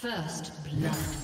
First blood.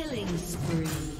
Killing spree.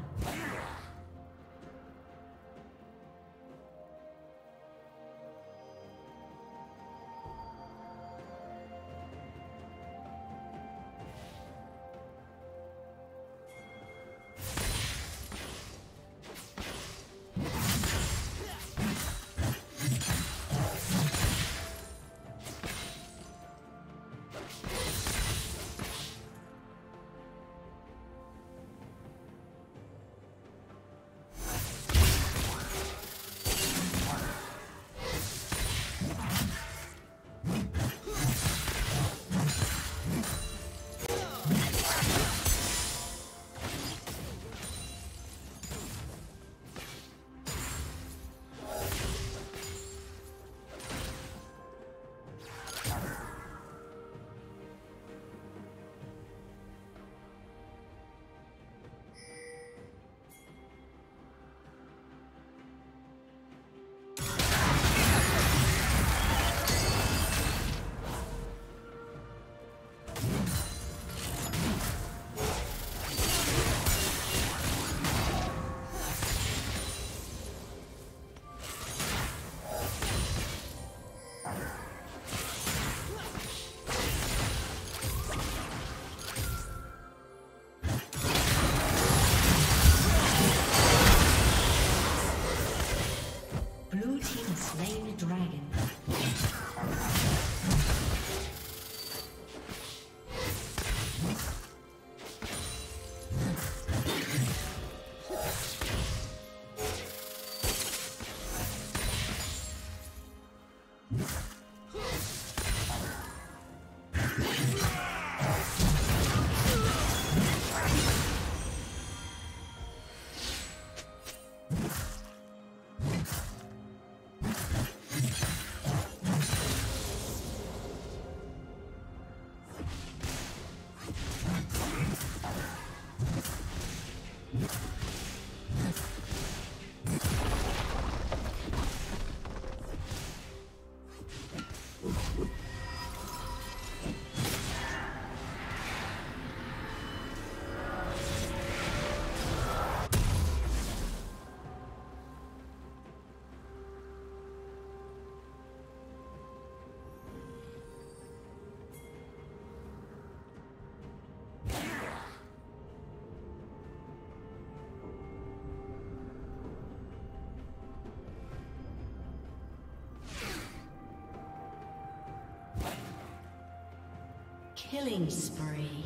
Killing spree.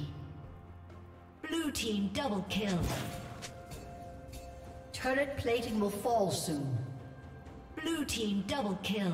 Blue team double kill. Turret plating will fall soon. Blue team double kill.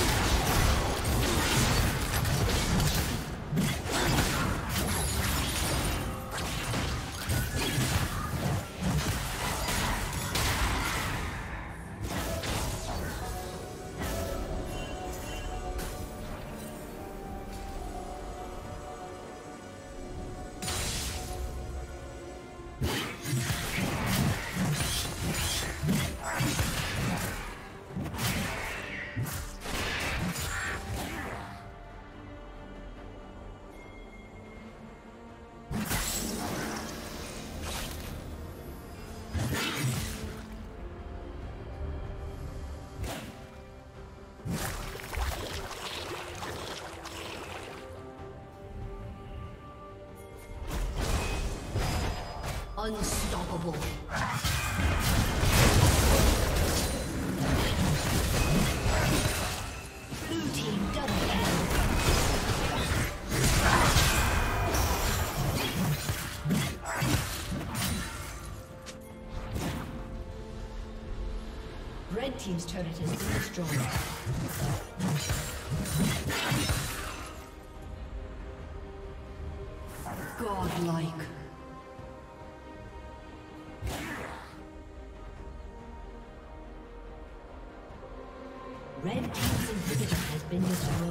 Unstoppable. Blue team double kill. Red Team's turret has been destroyed. Godlike. Has been